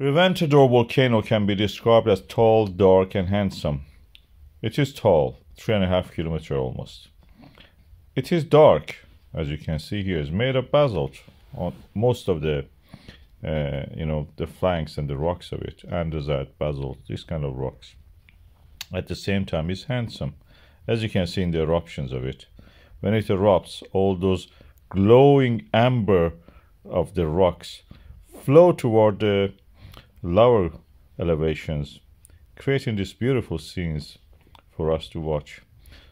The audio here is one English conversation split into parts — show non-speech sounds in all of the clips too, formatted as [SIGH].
Reventador volcano can be described as tall, dark, and handsome. It is tall, three and a half kilometer almost. It is dark, as you can see here. It's made of basalt on most of the, uh, you know, the flanks and the rocks of it, andesite, basalt, these kind of rocks. At the same time, it's handsome, as you can see in the eruptions of it. When it erupts, all those glowing amber of the rocks flow toward the lower elevations, creating these beautiful scenes for us to watch.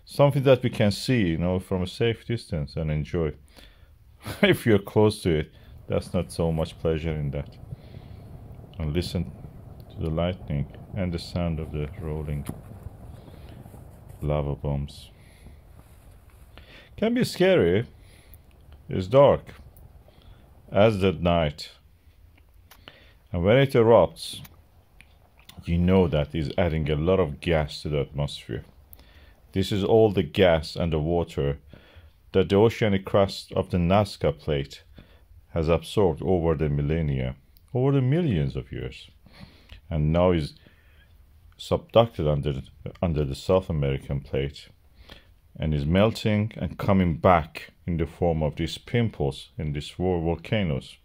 Something that we can see, you know, from a safe distance and enjoy. [LAUGHS] if you're close to it, that's not so much pleasure in that. And listen to the lightning and the sound of the rolling lava bombs. Can be scary. It's dark, as the night and when it erupts, you know that is adding a lot of gas to the atmosphere. This is all the gas and the water that the oceanic crust of the Nazca plate has absorbed over the millennia, over the millions of years, and now is subducted under, under the South American plate and is melting and coming back in the form of these pimples in these volcanoes.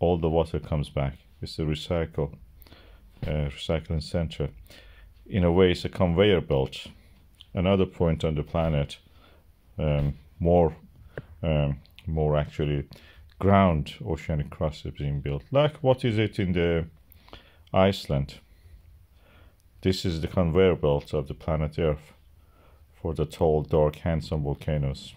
All the water comes back It's a recycle uh, recycling center. In a way, it's a conveyor belt. Another point on the planet, um, more, um, more actually, ground oceanic crust is being built. Like what is it in the Iceland? This is the conveyor belt of the planet Earth for the tall, dark, handsome volcanoes.